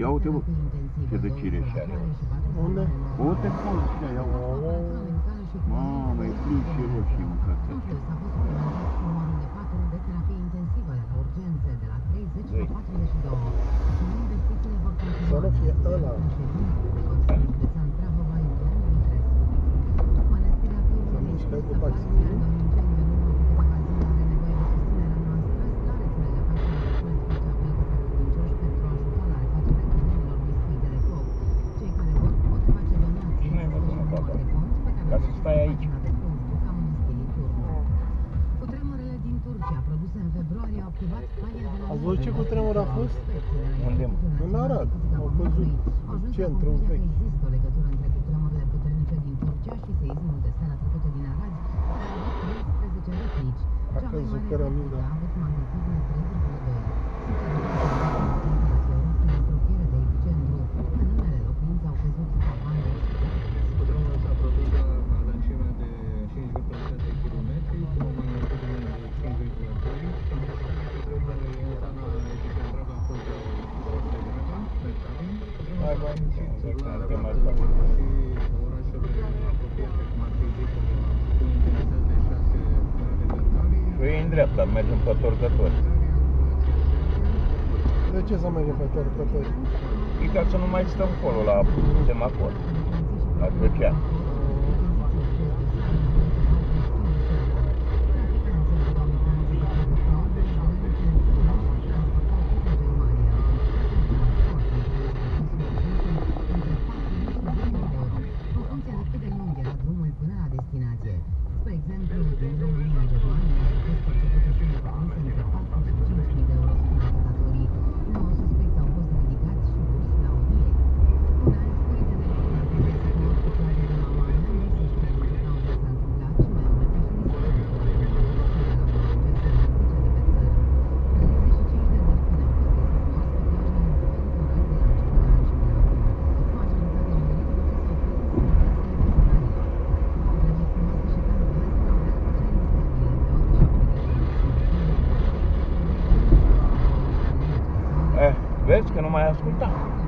Ia uite, mă, ce de cireș are. Unde? Uite, acolo, ce ia uite. Mamă, e plin și roșii mâncați aici. Să nu fie ăla. Să nu fie cu taxi. Ați văzut ce cutremur a fost? Unde mă? În Arad. Au căzut centrul vechi. Există o legătură între cutremurile puternice din Turcia și seismul de seara trecută din Arad, care a avut 13 răpici. A căzut căramida. A avut magnitud între Păi în dreapta, mergem pe torcători. De ce să mergem pe torcători? E ca să nu mai stăm acolo la semafor, la Crăcian. Vezi não nu mai asculta.